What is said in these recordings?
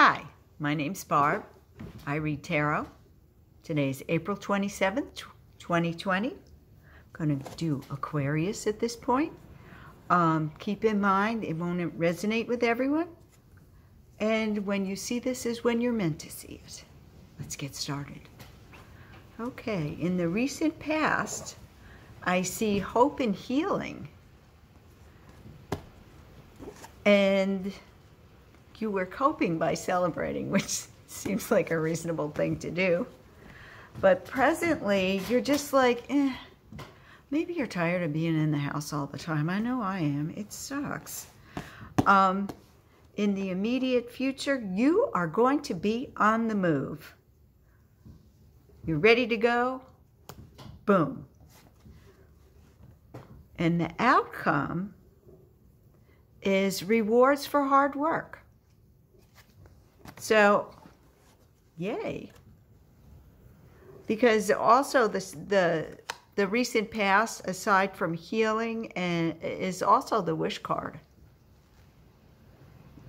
Hi, my name's Barb. I read tarot. Today is April 27th, 2020. I'm going to do Aquarius at this point. Um, keep in mind, it won't resonate with everyone. And when you see this is when you're meant to see it. Let's get started. Okay, in the recent past, I see hope and healing. And you were coping by celebrating, which seems like a reasonable thing to do. But presently, you're just like, eh, maybe you're tired of being in the house all the time. I know I am. It sucks. Um, in the immediate future, you are going to be on the move. You're ready to go? Boom. And the outcome is rewards for hard work. So, yay. Because also the, the, the recent past, aside from healing, and is also the wish card.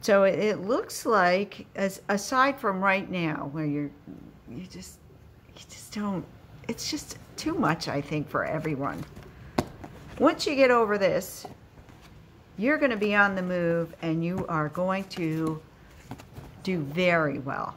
So it, it looks like, as aside from right now, where you're, you just, you just don't, it's just too much, I think, for everyone. Once you get over this, you're going to be on the move and you are going to do very well.